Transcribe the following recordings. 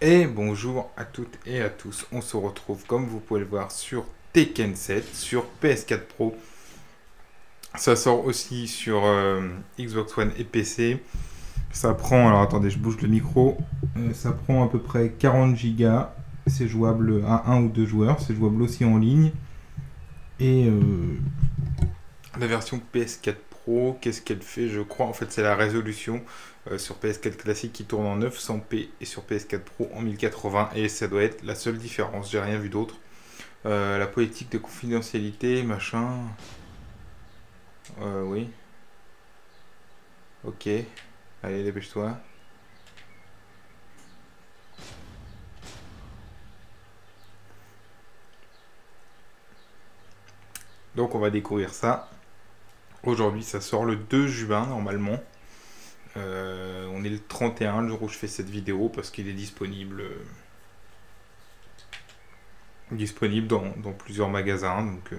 Et bonjour à toutes et à tous, on se retrouve comme vous pouvez le voir sur Tekken 7, sur PS4 Pro. Ça sort aussi sur euh, Xbox One et PC. Ça prend, alors attendez, je bouge le micro. Euh, ça prend à peu près 40 gigas. C'est jouable à un ou deux joueurs. C'est jouable aussi en ligne. Et euh, la version PS4 Pro, qu'est-ce qu'elle fait Je crois, en fait, c'est la résolution euh, sur PS4 classique qui tourne en 900p et sur PS4 Pro en 1080. Et ça doit être la seule différence. J'ai rien vu d'autre. Euh, la politique de confidentialité, machin. Oui. Ok. Allez, dépêche-toi. Donc on va découvrir ça. Aujourd'hui ça sort le 2 juin normalement. Euh, on est le 31 le jour où je fais cette vidéo parce qu'il est disponible euh, disponible dans, plusieurs magasins donc euh,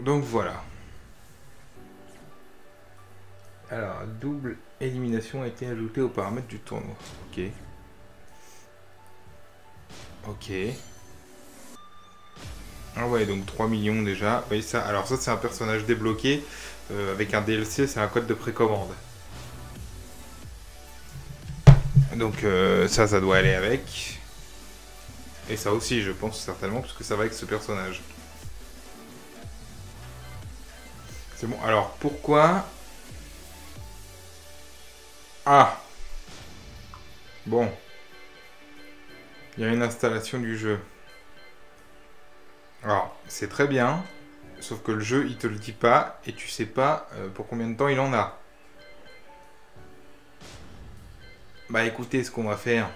donc voilà alors double élimination a été ajoutée aux paramètres du tournoi ok ok ah ouais donc 3 millions déjà oui, ça, alors ça c'est un personnage débloqué euh, avec un DLC, c'est un code de précommande. Donc euh, ça, ça doit aller avec. Et ça aussi, je pense certainement, parce que ça va avec ce personnage. C'est bon. Alors, pourquoi... Ah Bon. Il y a une installation du jeu. Alors, c'est très bien. Sauf que le jeu, il te le dit pas et tu sais pas euh, pour combien de temps il en a. Bah écoutez, ce qu'on va faire,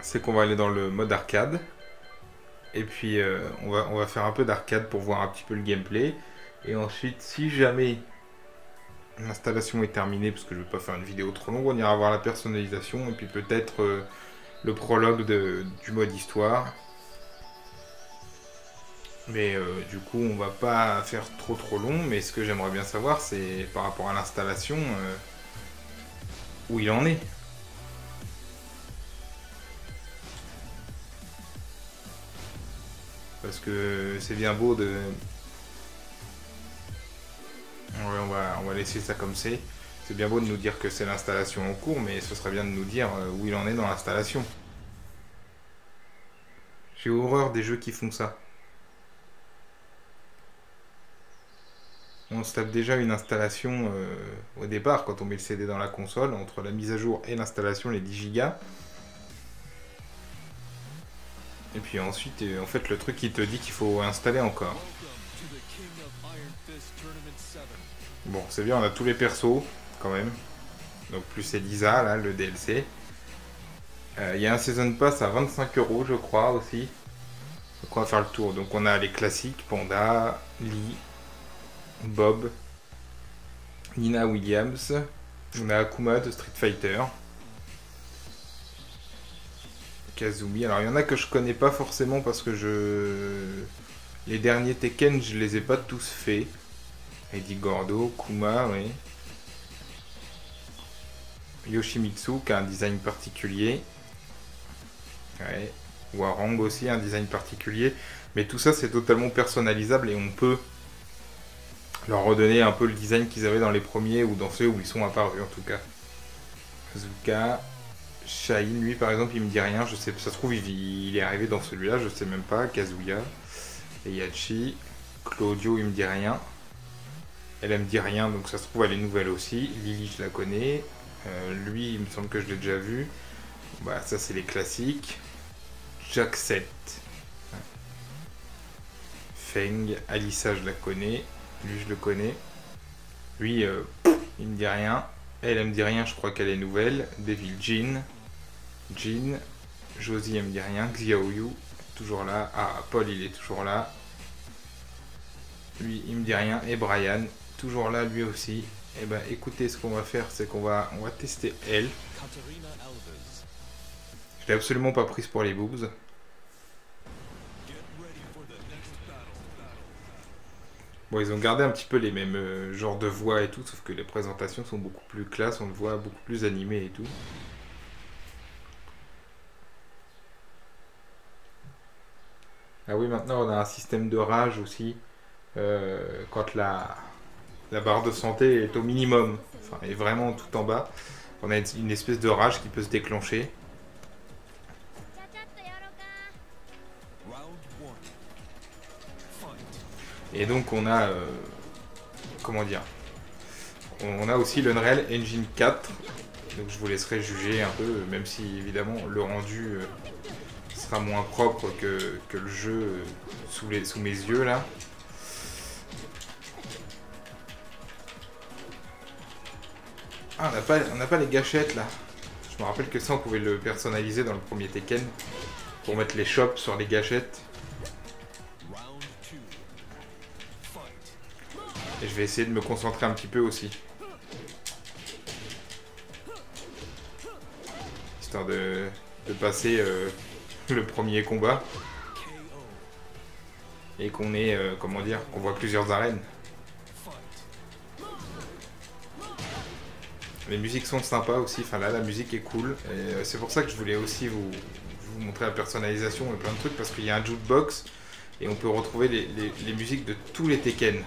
c'est qu'on va aller dans le mode arcade. Et puis euh, on, va, on va faire un peu d'arcade pour voir un petit peu le gameplay. Et ensuite, si jamais l'installation est terminée, parce que je ne vais pas faire une vidéo trop longue, on ira voir la personnalisation et puis peut-être euh, le prologue du mode histoire. Mais euh, du coup, on va pas faire trop trop long. Mais ce que j'aimerais bien savoir, c'est par rapport à l'installation, euh, où il en est. Parce que c'est bien beau de... on, va, on va laisser ça comme c'est. C'est bien beau de nous dire que c'est l'installation en cours, mais ce serait bien de nous dire euh, où il en est dans l'installation. J'ai horreur des jeux qui font ça. On se tape déjà une installation euh, au départ quand on met le CD dans la console, entre la mise à jour et l'installation, les 10 Go. Et puis ensuite, euh, en fait, le truc qui te dit qu'il faut installer encore. Bon, c'est bien, on a tous les persos, quand même. Donc plus Elisa, là, le DLC. Euh, il y a un Season Pass à 25 euros, je crois, aussi. Donc on va faire le tour. Donc on a les classiques, Panda, Lee, Bob, Nina Williams, on a Akuma de Street Fighter, Kazumi. Alors il y en a que je connais pas forcément parce que je. Les derniers Tekken, je les ai pas tous faits. Eddie Gordo, Kuma, oui. Yoshimitsu qui a un design particulier. Ouais. Warang aussi, un design particulier. Mais tout ça, c'est totalement personnalisable et on peut leur redonner un peu le design qu'ils avaient dans les premiers ou dans ceux où ils sont apparus en tout cas. Zuka, Shine, lui par exemple, il me dit rien. Je sais, ça se trouve, il, est arrivé dans celui-là, je sais même pas. Kazuya, Yachi, Claudio, il me dit rien. Elle, me dit rien, donc ça se trouve, elle est nouvelle aussi. Lily, je la connais. Euh, lui, il me semble que je l'ai déjà vu. Bah, ça, c'est les classiques. Jack 7. Feng, Alissa, je la connais. Lui, je le connais. Lui, euh, il me dit rien. Elle, elle me dit rien, je crois qu'elle est nouvelle. Devil Jean. Jean. Josie, elle me dit rien. Xiaoyu, toujours là. Ah, Paul, il est toujours là. Lui, il me dit rien. Et Brian, toujours là, lui aussi. Et eh ben, écoutez, ce qu'on va faire, c'est qu'on va, on va tester elle. Je l'ai absolument pas prise pour les boobs. Bon, ils ont gardé un petit peu les mêmes euh, genres de voix et tout, sauf que les présentations sont beaucoup plus classe, on le voit beaucoup plus animé et tout. Ah oui, maintenant on a un système de rage aussi, euh, quand la, la barre de santé est au minimum, enfin, est vraiment tout en bas. On a une espèce de rage qui peut se déclencher. Et donc on a... euh, comment dire On a aussi l'Unreal Engine 4. Donc je vous laisserai juger un peu, même si évidemment le rendu euh, sera moins propre que, que le jeu euh, sous, les, sous mes yeux là. Ah, on n'a pas, pas les gâchettes là. Je me rappelle que ça, on pouvait le personnaliser dans le premier Tekken. Pour mettre les shops sur les gâchettes. Et je vais essayer de me concentrer un petit peu aussi. Histoire de, passer euh, le premier combat. Et qu'on ait, euh, comment dire, qu'on voit plusieurs arènes. Les musiques sont sympas aussi, enfin là la musique est cool. Euh, c'est pour ça que je voulais aussi vous, montrer la personnalisation et plein de trucs parce qu'il y a un jukebox et on peut retrouver les- les musiques de tous les Tekken.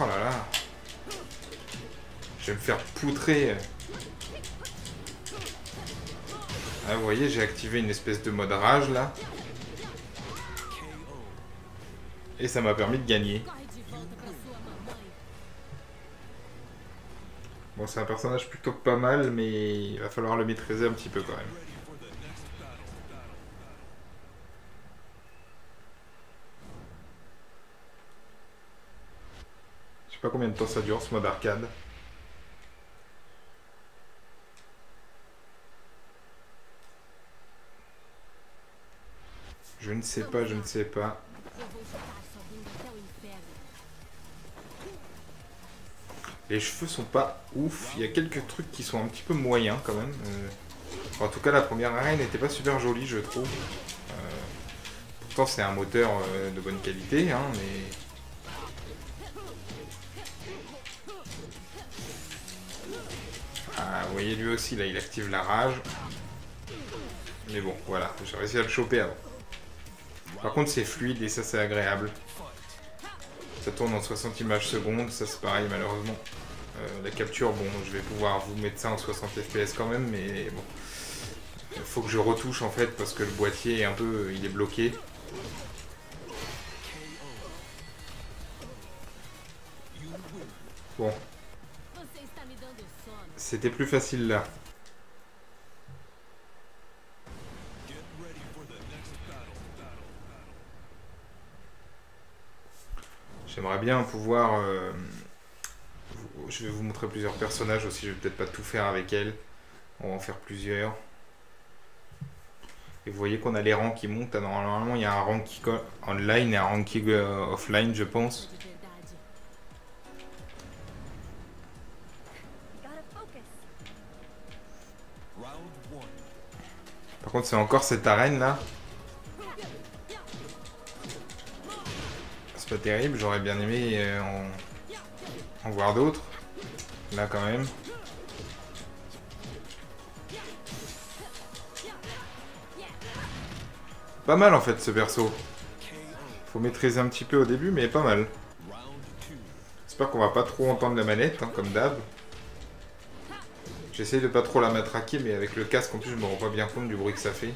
Oh là là. Je vais me faire poutrer. Ah vous voyez j'ai activé une espèce de mode rage là. Et ça m'a permis de gagner. Bon, c'est un personnage plutôt pas mal, mais il va falloir le maîtriser un petit peu quand même. Je sais pas combien de temps ça dure ce mode arcade. Je ne sais pas, je ne sais pas. Les cheveux sont pas ouf. Il y a quelques trucs qui sont un petit peu moyens quand même. Euh, En tout cas, la première arène n'était pas super jolie, je trouve. Euh, Pourtant, c'est un moteur euh, de bonne qualité, hein, mais. Voyez, lui aussi, là, il active la rage. Mais bon, voilà, j'ai réussi à le choper avant. Par contre, c'est fluide et ça, c'est agréable. Ça tourne en 60 images secondes, ça c'est pareil malheureusement. Euh, la capture, bon, je vais pouvoir vous mettre ça en 60 fps quand même, mais bon. Il faut que je retouche en fait parce que le boîtier est un peu, il est bloqué. Bon, c'était plus facile là. J'aimerais bien pouvoir. euh, je vais vous montrer plusieurs personnages aussi. Je vais peut-être pas tout faire avec elle. On va en faire plusieurs. Et vous voyez qu'on a les rangs qui montent. Alors, Normalement, il y a un ranking online et un ranking euh, offline, je pense. Par contre, c'est encore cette arène là. C'est pas terrible. J'aurais bien aimé euh, en, en voir d'autres. Là, quand même. Pas mal en fait ce perso. Faut maîtriser un petit peu au début, mais pas mal. J'espère qu'on va pas trop entendre la manette, hein, comme d'hab. J'essaye de pas trop la matraquer, mais avec le casque en plus, je me rends pas bien compte du bruit que ça fait.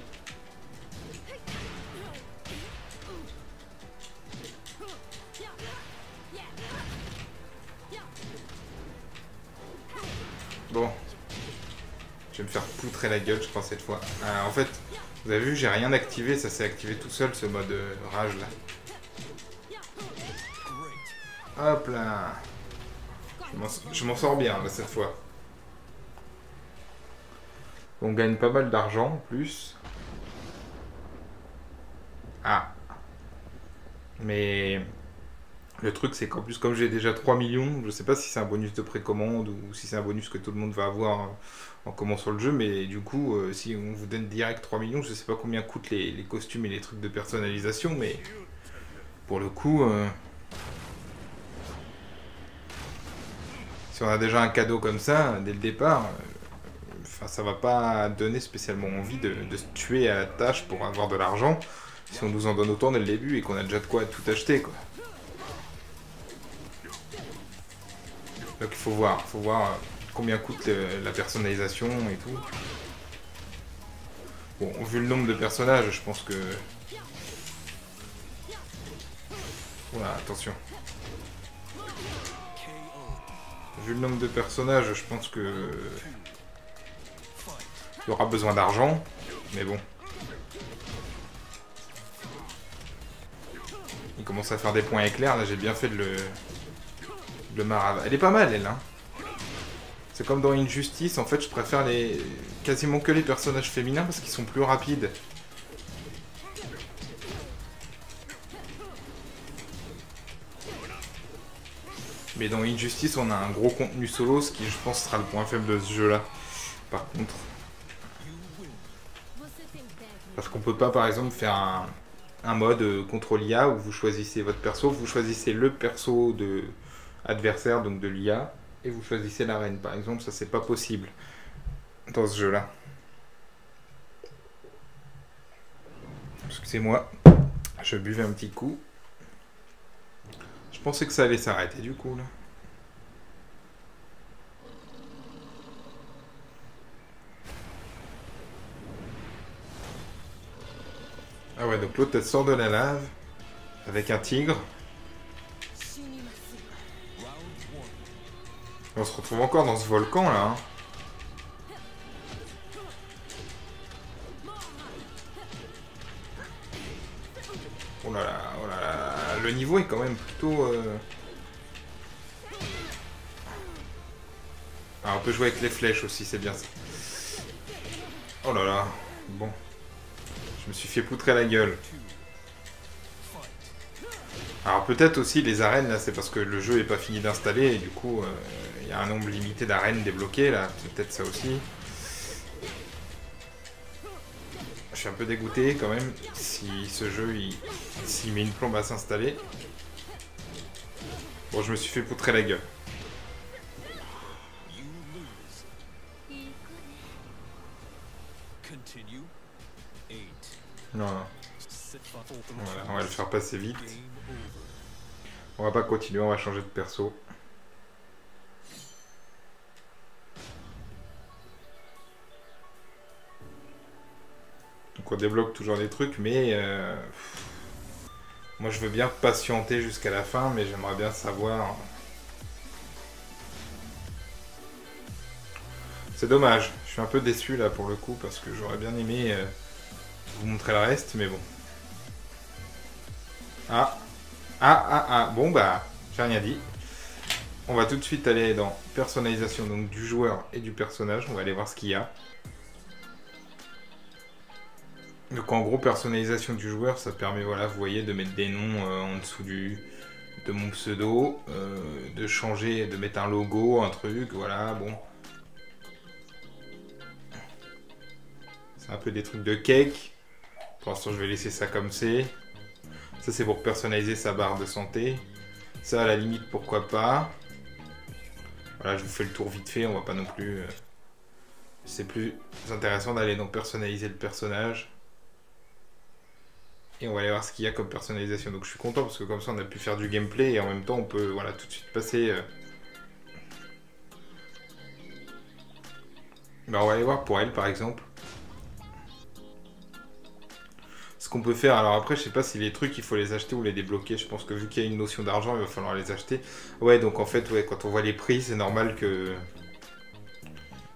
Bon. Je vais me faire poutrer la gueule, je crois, cette fois. Ah, en fait, vous avez vu, j'ai rien activé, ça s'est activé tout seul, ce mode euh, rage là. Hop là. Je m'en sors bien là cette fois. On gagne pas mal d'argent en plus. Ah. Mais le truc c'est qu'en plus comme j'ai déjà 3 millions, je sais pas si c'est un bonus de précommande ou si c'est un bonus que tout le monde va avoir euh, en commençant le jeu, mais du coup euh, si on vous donne direct 3 millions, je sais pas combien coûtent les, costumes et les trucs de personnalisation, mais pour le coup, euh, si on a déjà un cadeau comme ça, dès le départ, enfin, ça va pas donner spécialement envie de, se tuer à la tâche pour avoir de l'argent si on nous en donne autant dès le début et qu'on a déjà de quoi tout acheter, quoi. Donc il faut voir, faut voir euh, combien coûte la personnalisation et tout. Bon, vu le nombre de personnages, je pense que... Oula, attention. Vu le nombre de personnages, je pense que... Il y aura besoin d'argent, mais bon. Il commence à faire des points éclairs, là j'ai bien fait de le... marave. Elle est pas mal, elle, hein. C'est comme dans Injustice, en fait, je préfère les quasiment que les personnages féminins parce qu'ils sont plus rapides. Mais dans Injustice, on a un gros contenu solo, ce qui, je pense, sera le point faible de ce jeu-là. Par contre. Parce qu'on peut pas, par exemple, faire un, mode euh, contre l'IA où vous choisissez votre perso, vous choisissez le perso de adversaire, donc de l'IA, et vous choisissez l'arène, par exemple. Ça, c'est pas possible dans ce jeu-là. Excusez-moi, je buvais un petit coup. Je pensais que ça allait s'arrêter du coup là. Ah donc l'autre sort de la lave avec un tigre. On se retrouve encore dans ce volcan là. hein. Oh là là, oh là là, le niveau est quand même plutôt... euh, Ah, on peut jouer avec les flèches aussi, c'est bien ça. Oh là là, bon. Je me suis fait poutrer la gueule. Alors peut-être aussi les arènes, là, c'est parce que le jeu est pas fini d'installer, et du coup, euh, il y a un nombre limité d'arènes débloquées, là, peut-être ça aussi. Je suis un peu dégoûté quand même si ce jeu il s'il met une plombe à s'installer. Bon, je me suis fait poutrer la gueule. Continue. Non, on va le faire passer vite. On va pas continuer, on va changer de perso. Donc on débloque toujours des trucs, mais euh, moi je veux bien patienter jusqu'à la fin, mais j'aimerais bien savoir. C'est dommage, je suis un peu déçu là pour le coup parce que j'aurais bien aimé euh, vous montrer le reste, mais bon. Ah, ah, ah, ah, bon bah, j'ai rien dit. On va tout de suite aller dans personnalisation donc du joueur et du personnage. On va aller voir ce qu'il y a. Donc en gros, personnalisation du joueur, ça permet, voilà, vous voyez, de mettre des noms euh, en dessous du de mon pseudo, euh, de changer, de mettre un logo, un truc, voilà, bon. C'est un peu des trucs de cake. Pour l'instant, je vais laisser ça comme c'est. Ça, c'est pour personnaliser sa barre de santé. Ça, à la limite, pourquoi pas. Voilà, je vous fais le tour vite fait, on va pas non plus... euh, C'est plus intéressant d'aller dans personnaliser le personnage. Et on va aller voir ce qu'il y a comme personnalisation. Donc je suis content parce que comme ça on a pu faire du gameplay et en même temps on peut voilà, tout de suite passer... Bah, on va aller voir pour elle par exemple. Ce qu'on peut faire, alors après, je sais pas si les trucs, il faut les acheter ou les débloquer. Je pense que vu qu'il y a une notion d'argent, il va falloir les acheter. Ouais, donc en fait, ouais, quand on voit les prix, c'est normal que.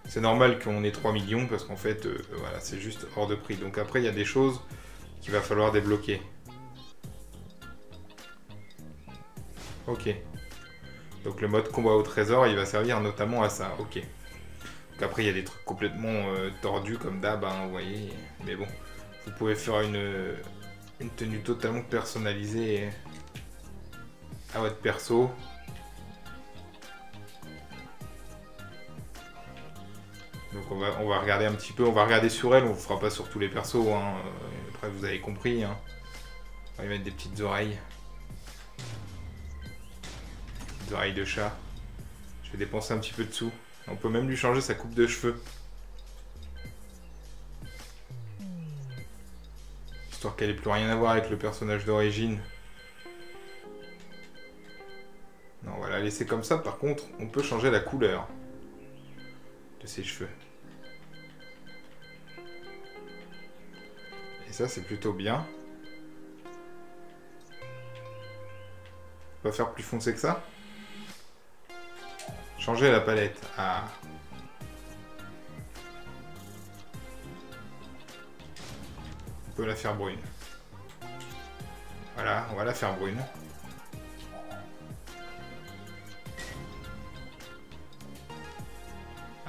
C'est normal qu'on ait 3 millions parce qu'en fait, euh, voilà, c'est juste hors de prix. Donc après, il y a des choses qu'il va falloir débloquer. Ok. Donc le mode combat au trésor, il va servir notamment à ça. Ok. Donc après, il y a des trucs complètement euh, tordus comme d'hab, hein, vous voyez. Mais bon. Vous pouvez faire une, tenue totalement personnalisée à votre perso. Donc on va, on va regarder un petit peu, on va regarder sur elle, on ne fera pas sur tous les persos, hein. Après vous avez compris. Hein. On va y mettre des petites oreilles. petites oreilles de chat. Je vais dépenser un petit peu de sous. On peut même lui changer sa coupe de cheveux. Histoire qu'elle ait plus rien à voir avec le personnage d'origine. Non, la laisser comme ça. Par contre, on peut changer la couleur de ses cheveux. Et ça, c'est plutôt bien. On va faire plus foncé que ça Changer la palette. Ah. La faire brune. Voilà, on va la faire brune.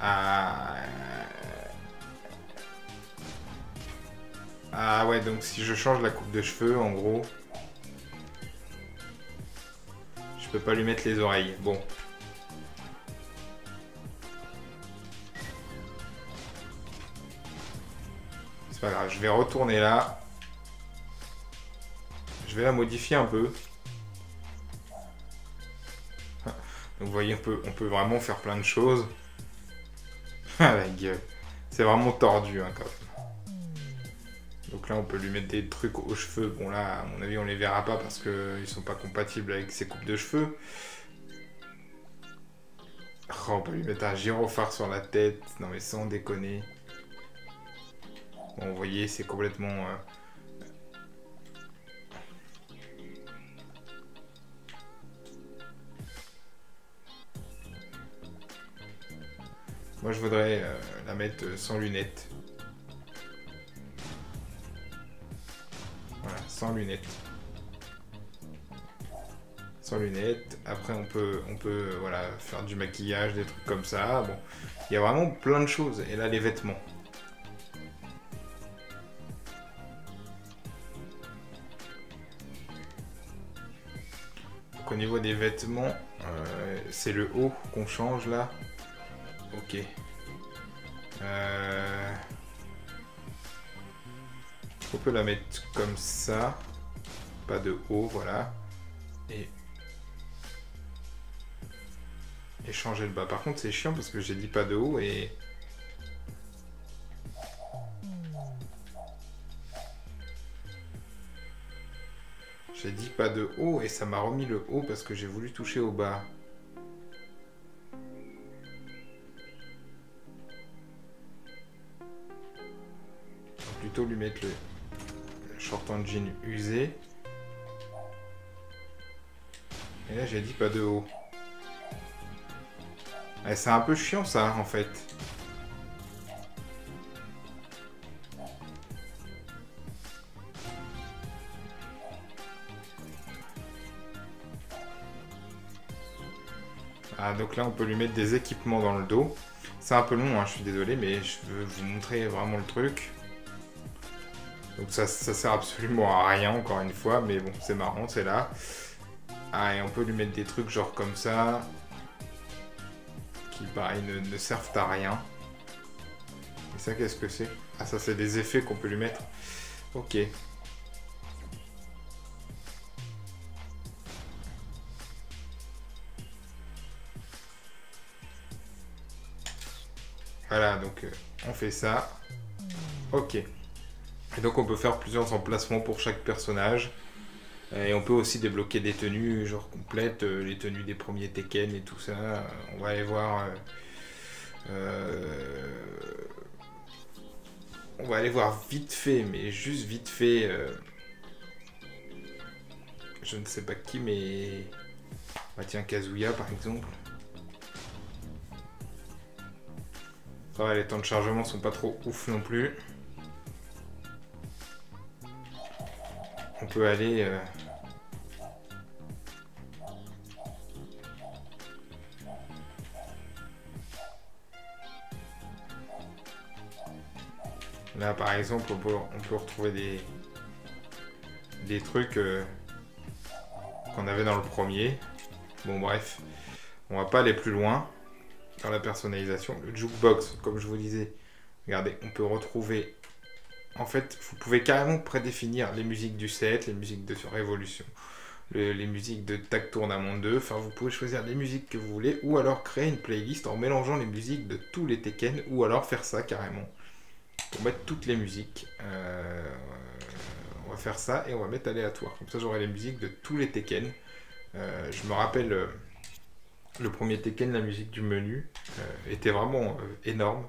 Ah. Ah ouais, donc si je change la coupe de cheveux, en gros, je peux pas lui mettre les oreilles. Bon. C'est pas grave, je vais retourner là. Je vais la modifier un peu. Donc vous voyez, on peut, on peut vraiment faire plein de choses. Ah la gueule. C'est vraiment tordu hein, quand même. Donc là on peut lui mettre des trucs aux cheveux. Bon là à mon avis on les verra pas parce qu'ils sont pas compatibles avec ses coupes de cheveux. Oh, on peut lui mettre un gyrophare sur la tête. Non mais sans déconner. Vous voyez c'est complètement... euh, Moi, je voudrais euh, la mettre euh, sans lunettes. Voilà, sans lunettes. Sans lunettes. Après, on peut, on peut voilà, faire du maquillage, des trucs comme ça. Bon, il y a vraiment plein de choses. Et là, les vêtements. Niveau des vêtements, euh, c'est le haut qu'on change là. Ok. Euh... On peut la mettre comme ça. Pas de haut, voilà. Et changer le bas. Par contre, c'est chiant parce que j'ai dit pas de haut et... Pas de haut et ça m'a remis le haut parce que j'ai voulu toucher au bas. plutôt lui mettre le short en jean usé. Et là j'ai dit pas de haut. C'est un peu chiant ça en fait. Donc là on peut lui mettre des équipements dans le dos. C'est un peu long, hein, je suis désolé, mais je veux vous montrer vraiment le truc. Donc ça, ça sert absolument à rien, encore une fois, mais bon, c'est marrant, c'est là. Ah, et on peut lui mettre des trucs genre comme ça, qui pareil ne, ne servent à rien. Et ça, qu'est-ce que c'est? Ah, ça, c'est des effets qu'on peut lui mettre. Ok. Voilà, donc euh, on fait ça. Ok. Et donc on peut faire plusieurs emplacements pour chaque personnage. Et on peut aussi débloquer des tenues genre complètes, euh, les tenues des premiers Tekken et tout ça. Euh, On va aller voir. euh, euh, on va aller voir vite fait, mais juste vite fait. euh, je ne sais pas qui, mais. Bah tiens, Kazuya par exemple. Ça les temps de chargement sont pas trop ouf non plus. On peut aller... euh, Là, par exemple, on peut, on peut retrouver des, des trucs euh, qu'on avait dans le premier. Bon, bref, on va pas aller plus loin la personnalisation. Le jukebox, comme je vous disais, regardez, on peut retrouver en fait, vous pouvez carrément prédéfinir les musiques du set, les musiques de Révolution, le- les musiques de Tag Tournament 2. Enfin, vous pouvez choisir les musiques que vous voulez ou alors créer une playlist en mélangeant les musiques de tous les Tekken ou alors faire ça carrément. Pour mettre toutes les musiques. Euh, on va faire ça et on va mettre aléatoire. Comme ça, j'aurai les musiques de tous les Tekken. Euh, je me rappelle euh, le premier Tekken, la musique du menu euh, était vraiment euh, énorme.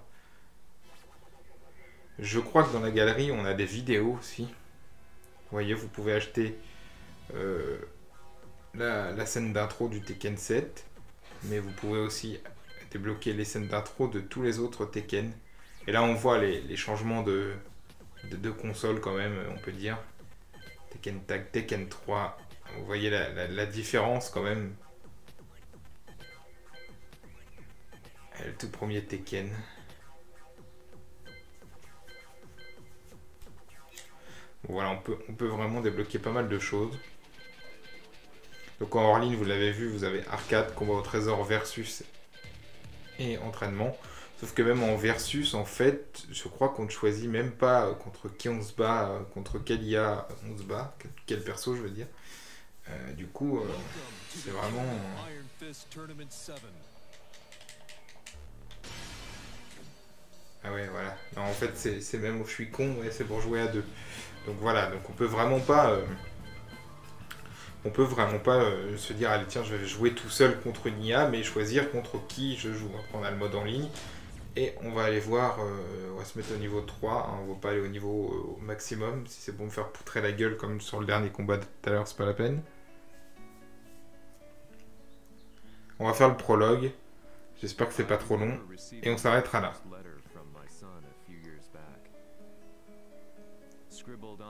Je crois que dans la galerie, on a des vidéos aussi. Vous voyez, vous pouvez acheter euh, la, scène d'intro du Tekken 7, mais vous pouvez aussi débloquer les scènes d'intro de tous les autres Tekken. Et là, on voit les, changements de, de, de console quand même, on peut dire. Tekken Tag, Tekken 3. Vous voyez la différence quand même. Le tout premier Tekken. Voilà, on peut, vraiment débloquer pas mal de choses. Donc en hors ligne, vous l'avez vu, vous avez arcade, combat au trésor, versus et entraînement. Sauf que même en versus, en fait, je crois qu'on ne choisit même pas contre qui on se bat, contre quel IA on se bat, quel- quel perso je veux dire. Euh, du coup, euh, c'est vraiment... euh, Ah ouais, voilà. En fait, c'est même où je suis con, ouais, c'est pour jouer à deux. Donc voilà, donc on peut vraiment pas... euh, on peut vraiment pas euh, se dire, allez tiens, je vais jouer tout seul contre une IA, mais choisir contre qui je joue. On a le mode en ligne. Et on va aller voir, euh, on va se mettre au niveau 3, hein, on va pas aller au niveau au maximum. Si c'est pour me faire poutrer la gueule comme sur le dernier combat de tout à l'heure, c'est pas la peine. On va faire le prologue. J'espère que c'est pas trop long. Et on s'arrêtera là.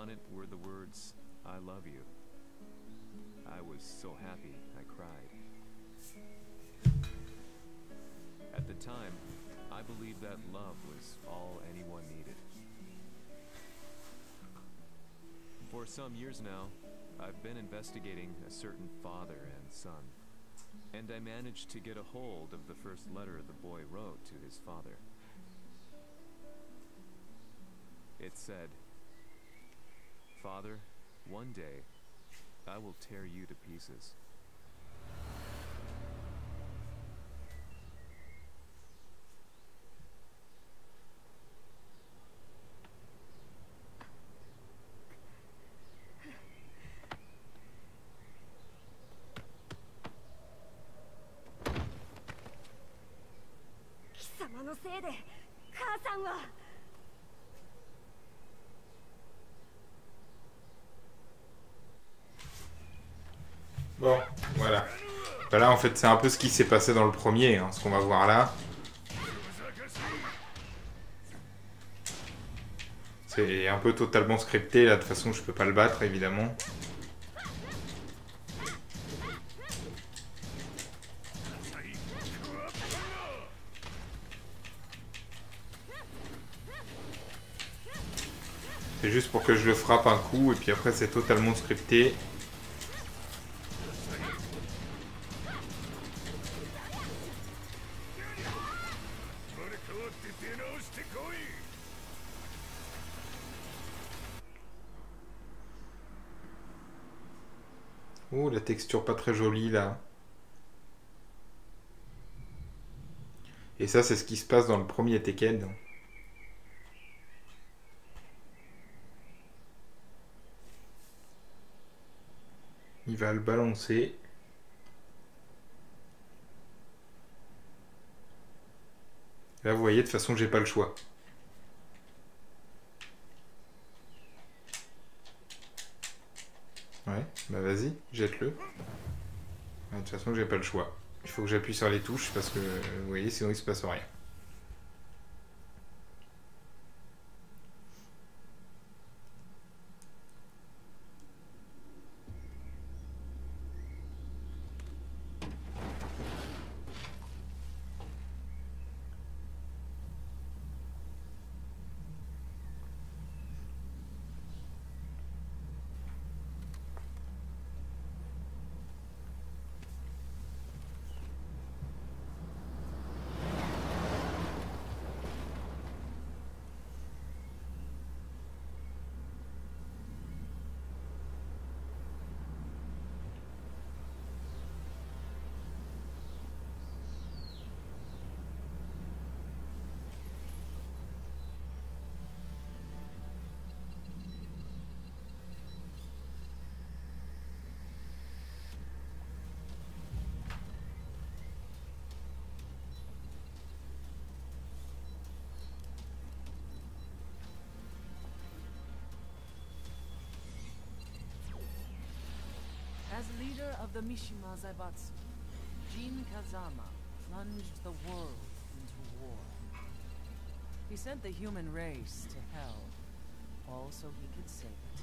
On it were the words, I love you. I was so happy I cried. At the time, I believed that love was all anyone needed. For some years now, I've been investigating a certain father and son. And I managed to get a hold of the first letter the boy wrote to his father. It said, Father, one day I will tear you to pieces. Bon, voilà. Bah là, en fait, c'est un peu ce qui s'est passé dans le premier, hein, ce qu'on va voir là. C'est un peu totalement scripté, là, de toute façon, je peux pas le battre, évidemment. C'est juste pour que je le frappe un coup, et puis après, c'est totalement scripté. Pas très jolie là. Et ça, c'est ce qui se passe dans le premier Tekken. Il va le balancer. Là, vous voyez, de toute façon, j'ai pas le choix. Ouais, bah vas-y, jette-le. Ouais, De toute façon, j'ai pas le choix. Il faut que j'appuie sur les touches parce que, vous voyez, sinon il se passe rien. Of the Mishima Zaibatsu, Jin Kazama plunged the world into war. He sent the human race to hell, all so he could save it.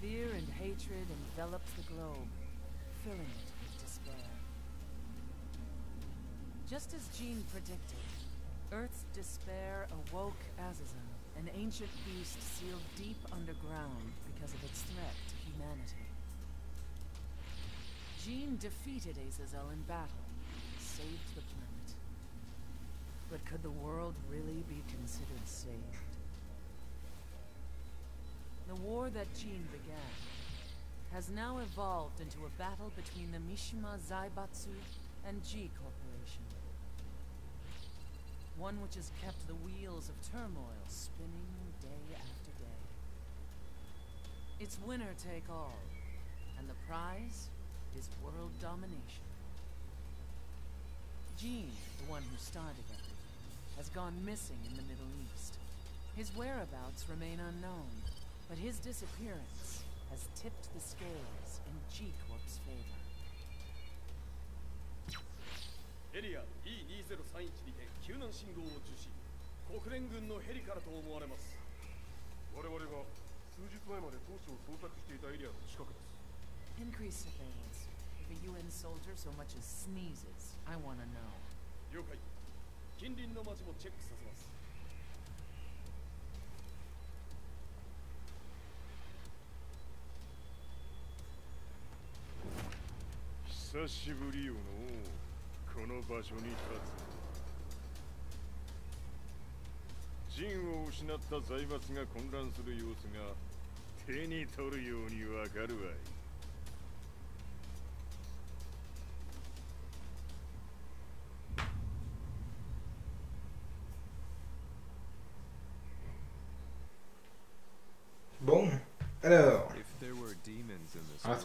Fear and hatred enveloped the globe, filling it with despair. Just as Jean predicted, Earth's despair awoke Azazel, an ancient beast sealed deep underground because of its threat to humanity. Jean defeated Azazel in battle, saved the planet. But could the world really be considered saved? The war that Jean began has now evolved into a battle between the Mishima Zaibatsu and G Corporation. One which has kept the wheels of turmoil spinning day after day. It's winner take all, and the prize is world domination. Gene, the one who started everything, has gone missing in the Middle East. His whereabouts remain unknown, but his disappearance has tipped the scales in G Corp's favor. エリア E2031 にて救難信号を受信国連軍のヘリからと思われます我々が数日前まで当初を捜索していたエリアの近くです Increase surveillance. A UN soldier so much as sneezes, I want to know. 了解近隣の町もチェックさせます久しぶりよのこの場所に立つ陣を失った財閥が混乱する様子が手に取るようにわかるわい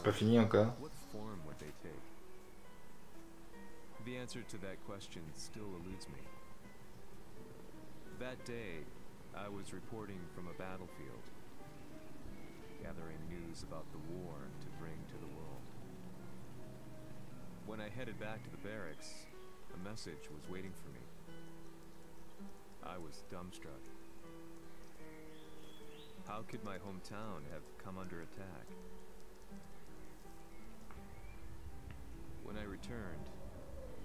c'est pas fini encore. what form would they take? The answer to that question still eludes me. That day, I was reporting from a battlefield, gathering news about the war to bring to the world. When I headed back to the barracks, a message was waiting for me. I was dumbstruck. How could my hometown have come under attack? When I returned,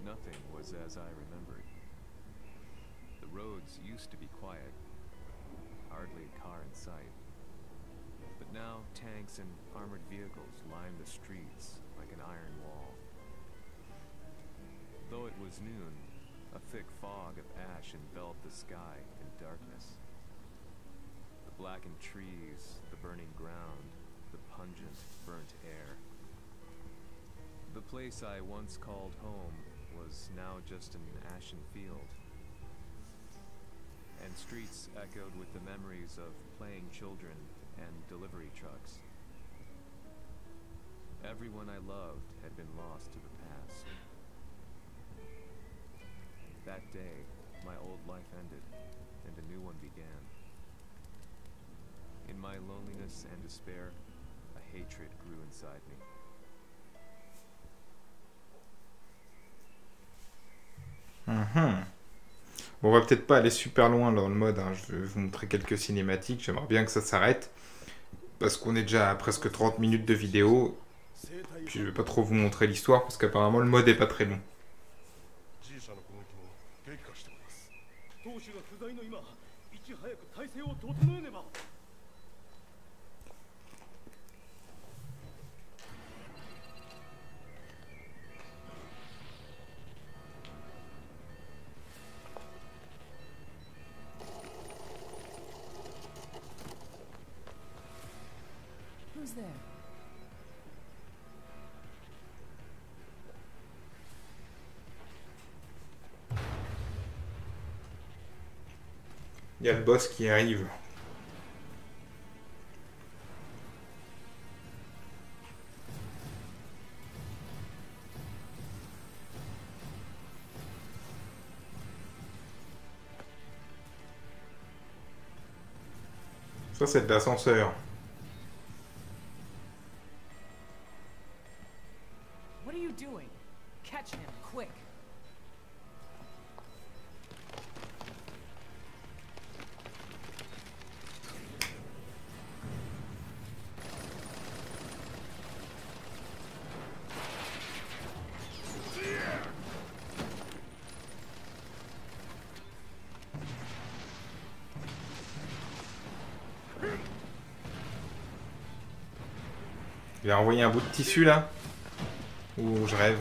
nothing was as I remembered. The roads used to be quiet, hardly a car in sight. But now tanks and armored vehicles line the streets like an iron wall. Though it was noon, a thick fog of ash enveloped the sky in darkness. The blackened trees, the burning ground, place I once called home was now just an ashen field. And streets echoed with the memories of playing children and delivery trucks. Everyone I loved had been lost to the past. That day, my old life ended, and a new one began. In my loneliness and despair, a hatred grew inside me. Mhm. On va peut-être pas aller super loin dans le mode. hein. Je vais vous montrer quelques cinématiques. J'aimerais bien que ça s'arrête. Parce qu'on est déjà à presque 30 minutes de vidéo. Puis je vais pas trop vous montrer l'histoire parce qu'apparemment le mode est pas très long. Il y a le boss qui arrive. Ça, c'est de l'ascenseur. Envoyé un bout de tissu là? Ou je rêve?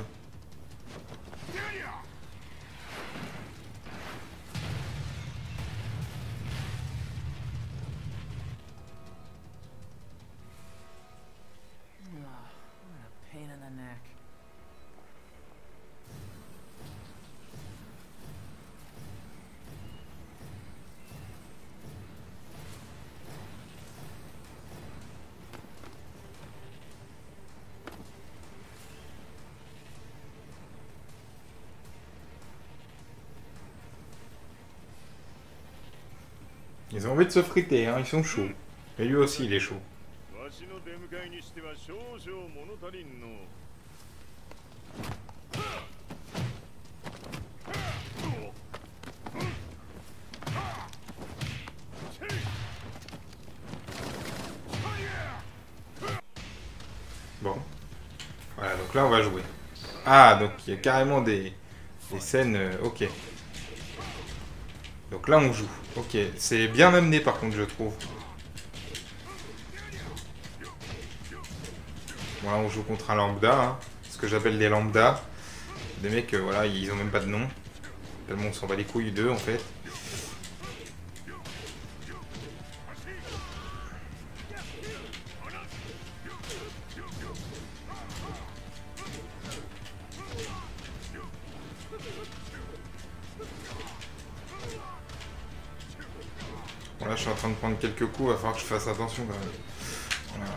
Ils ont envie de se friter, hein, ils sont chauds. Et lui aussi, il est chaud. Bon. Voilà, donc là, on va jouer. Ah, donc il y a carrément des, des scènes... Euh, ok. Donc là, on joue. Ok, c'est bien amené, par contre, je trouve. Bon, là, on joue contre un lambda. hein. Ce que j'appelle des lambda. Des mecs, euh, voilà, ils ont même pas de nom. Tellement on s'en bat les couilles d'eux, en fait. Quelques coups. Va falloir que je fasse attention, quand même. Voilà.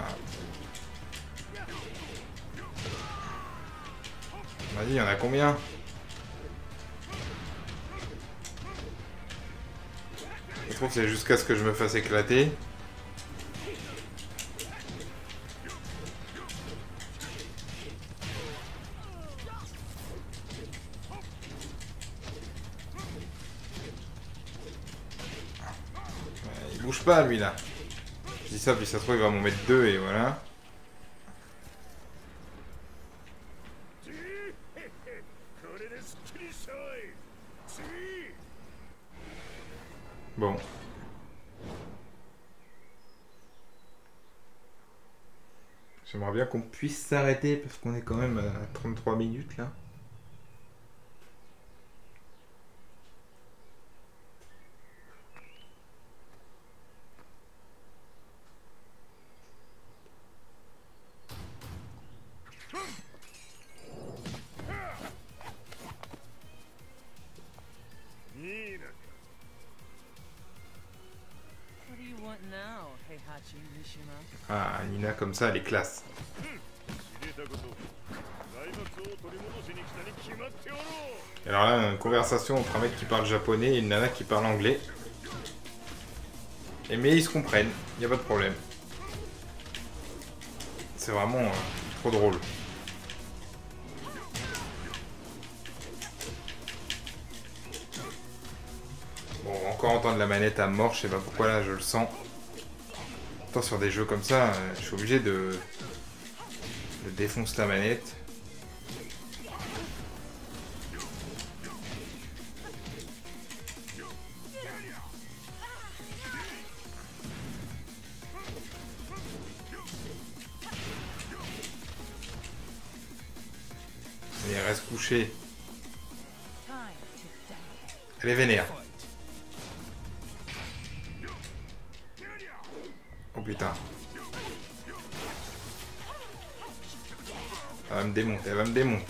Vas-y, il y en a combien? Je trouve que c'est jusqu'à ce que je me fasse éclater. lui, là. Je dis ça, puis ça se trouve, il va m'en mettre deux, et voilà. Bon. J'aimerais bien qu'on puisse s'arrêter parce qu'on est quand même à 33 minutes là. ça, elle est classe. Alors là, une conversation entre un mec qui parle japonais et une nana qui parle anglais. Et mais ils se comprennent, il a pas de problème. C'est vraiment euh, trop drôle. Bon, encore entendre la manette à mort, je sais pas pourquoi là, je le sens. Pourtant sur des jeux comme ça, euh, je suis obligé de, de défoncer la manette. Et elle reste couchée. Elle est vénère. Oh putain. Elle va me démonter, elle va me démonter.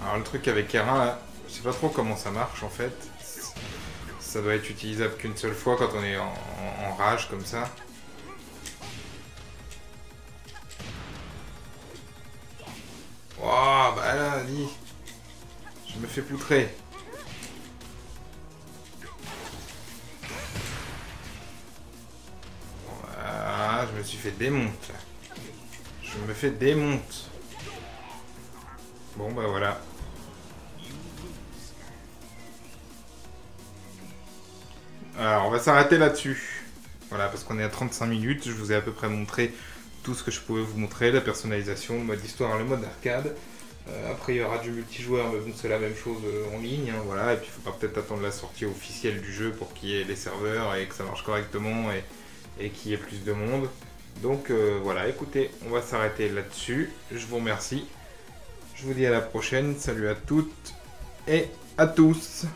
Alors le truc avec R1 là, je sais pas trop comment ça marche en fait. Ça doit être utilisable qu'une seule fois quand on est en, rage comme ça. Oh bah là, dis. Je me fais poutrer. Fait démonter. Je me fais démonte. Bon bah voilà. Alors on va s'arrêter là-dessus. Voilà, parce qu'on est à 35 minutes. Je vous ai à peu près montré tout ce que je pouvais vous montrer. La personnalisation, le mode histoire, le mode arcade. Euh, après il y aura du multijoueur, mais bon c'est la même chose euh, en ligne. hein, voilà. Et puis il faudra peut-être attendre la sortie officielle du jeu pour qu'il y ait les serveurs et que ça marche correctement. Et qu'il y ait plus de monde. Donc euh, voilà, écoutez, on va s'arrêter là-dessus. Je vous remercie. Je vous dis à la prochaine. Salut à toutes et à tous.